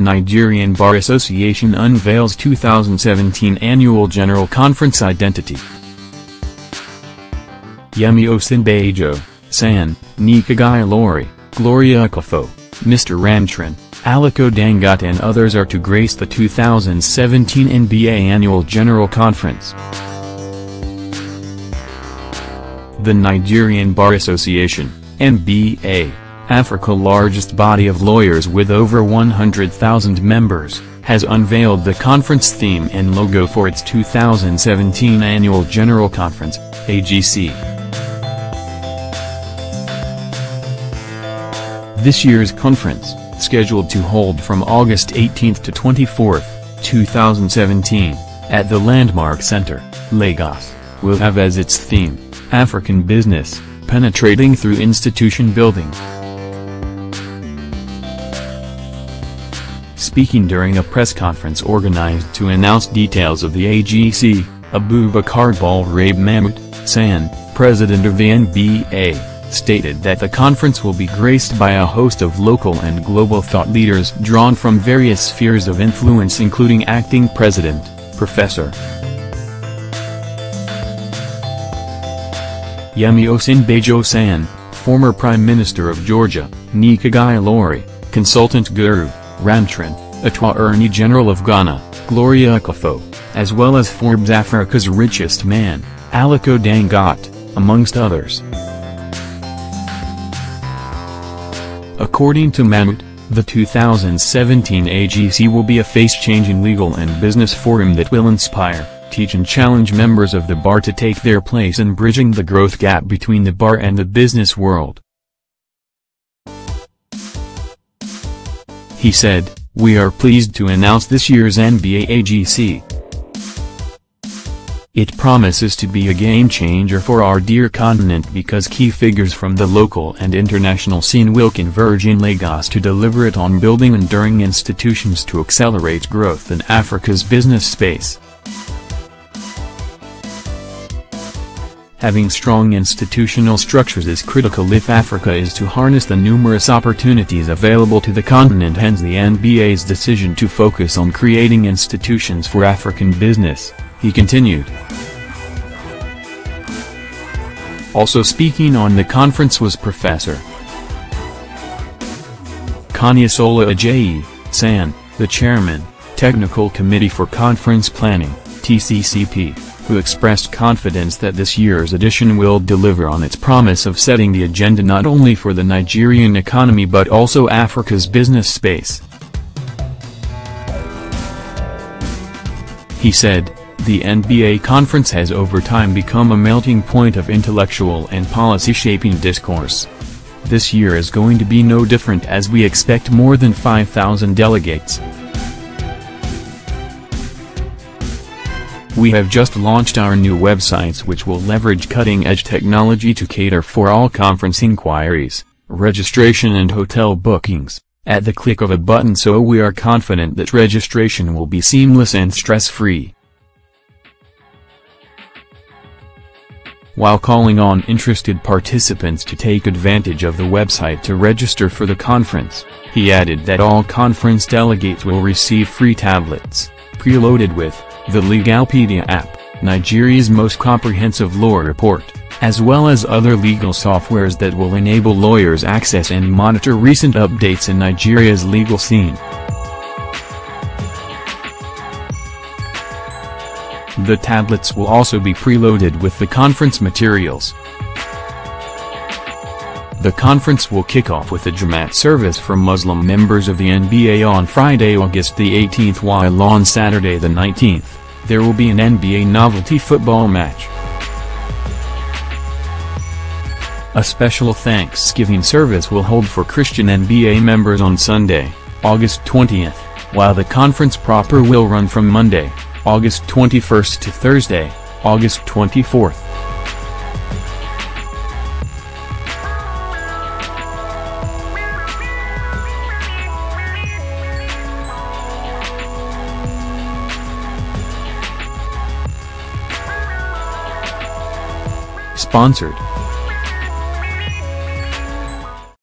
Nigerian Bar Association unveils 2017 Annual General Conference Identity. Yemi Osinbajo, San, Nika Gilauri, Gloria Akuffo, Mr. Ram Charan, Aliko Dangote and others are to grace the 2017 NBA Annual General Conference. The Nigerian Bar Association, NBA, Africa largest body of lawyers with over 100,000 members, has unveiled the conference theme and logo for its 2017 Annual General Conference, AGC. This year's conference, scheduled to hold from August 18 to 24, 2017, at the Landmark Center, Lagos, will have as its theme, African Business, Penetrating Through Institution Building. Speaking during a press conference organized to announce details of the AGC, Abubakar Balarabe Mahmood, SAN, president of the NBA, stated that the conference will be graced by a host of local and global thought leaders drawn from various spheres of influence including acting president, Professor Yemi Osinbajo San, former Prime Minister of Georgia, Nika Gilauri, consultant Guru, Ram Charan, Attorney General of Ghana, Gloria Akuffo, as well as Forbes Africa's richest man, Aliko Dangote, amongst others. According to Mahmood, the 2017 AGC will be a face-changing legal and business forum that will inspire, teach and challenge members of the bar to take their place in bridging the growth gap between the bar and the business world. He said, We are pleased to announce this year's NBA AGC, it promises to be a game-changer for our dear continent because key figures from the local and international scene will converge in Lagos to deliver it on building enduring institutions to accelerate growth in Africa's business space. Having strong institutional structures is critical if Africa is to harness the numerous opportunities available to the continent hence the NBA's decision to focus on creating institutions for African business he continued. Also speaking on the conference was Professor Konyinsola Ajayi, SAN, the chairman, Technical Committee for Conference Planning, TCCP, who expressed confidence that this year's edition will deliver on its promise of setting the agenda not only for the Nigerian economy but also Africa's business space. He said, the NBA conference has over time become a melting point of intellectual and policy-shaping discourse. This year is going to be no different as we expect more than 5,000 delegates. We have just launched our new websites which will leverage cutting-edge technology to cater for all conference inquiries, registration and hotel bookings, at the click of a button so we are confident that registration will be seamless and stress-free. while calling on interested participants to take advantage of the website to register for the conference. He added that all conference delegates will receive free tablets, preloaded with, the Legalpedia app, Nigeria's most comprehensive law report, as well as other legal softwares that will enable lawyers access and monitor recent updates in Nigeria's legal scene. The tablets will also be preloaded with the conference materials. The conference will kick off with a Jamaat service for Muslim members of the NBA on Friday, August the 18th while on Saturday the 19th, there will be an NBA novelty football match. A special Thanksgiving service will hold for Christian NBA members on Sunday, August 20th, while the conference proper will run from Monday, August 21st to Thursday, August 24th. Sponsored